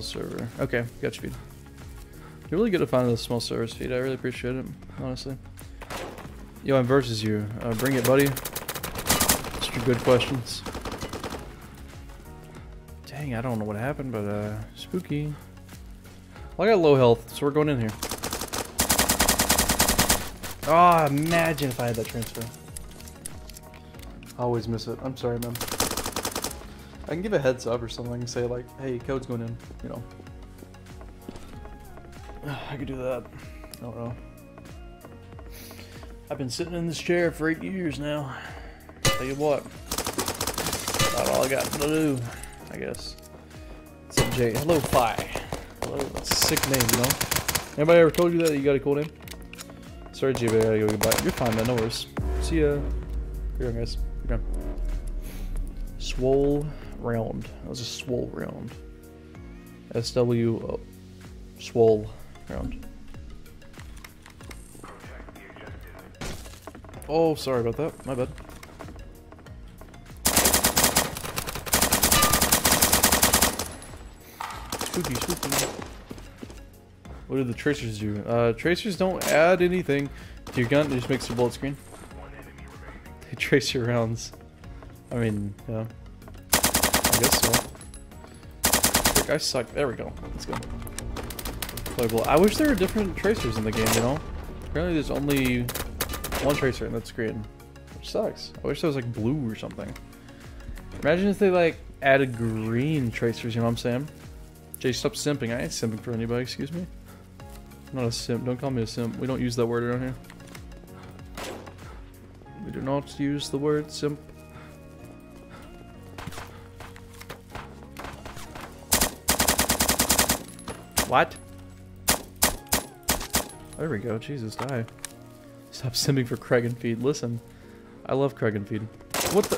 server. Okay, got you feed. You're really good at finding those small servers feed. I really appreciate it, honestly. Yo, I'm versus you. Uh, bring it, buddy. Just your good questions. Dang, I don't know what happened, but uh, spooky. Well, I got low health, so we're going in here. Ah, oh, imagine if I had that transfer. I always miss it. I'm sorry, man. I can give a heads up or something and say like, hey, code's going in, you know. I could do that. I don't know. I've been sitting in this chair for eight years now. Tell you what. Not all I got to do, I guess. Except Jay. Hello, Phi. Hello, sick name, you know? Anybody ever told you that you got a cool name? Sorry, Jay, but I gotta go goodbye. You're fine, man. No worries. See ya. Here, guys. Here, Swole round. That was a swole round. SW oh, swole round. Oh, sorry about that. My bad. Spooky, spooky. What do the tracers do? Uh, tracers don't add anything to your gun. It just makes your bullet screen. They trace your rounds. I mean, yeah. I guess so. I suck. There we go. Let's go. Playable. I wish there were different tracers in the game, you know? Apparently there's only one tracer and that's green. Which sucks. I wish there was like blue or something. Imagine if they like added green tracers, you know what I'm saying? Jay, stop simping. I ain't simping for anybody, excuse me. I'm not a simp. Don't call me a simp. We don't use that word around here. We do not use the word simp. What? There we go. Jesus, die. Stop simming for Craig and Feed. Listen, I love Craig and Feed. What the?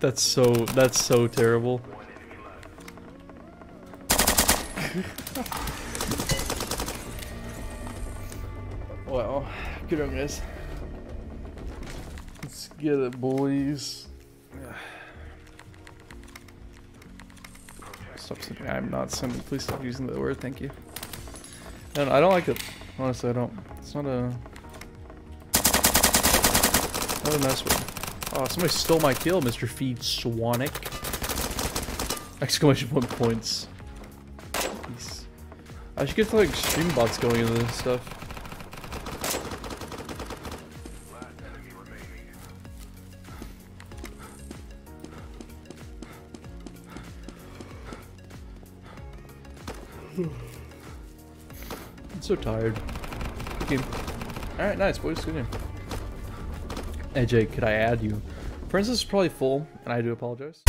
That's so, that's so terrible. wow. Good on, guys. Let's get it, boys. I'm not sending. Please stop using the word. Thank you. And I don't like it. Honestly, I don't. It's not a... Not a nice one. Oh, somebody stole my kill, Mr. Feed Swanic. Exclamation point points. I should get like stream bots going into this stuff. I'm so tired. Good game. Alright, nice, boys. Good game. Hey, Jake, could I add you? Princess is probably full, and I do apologize.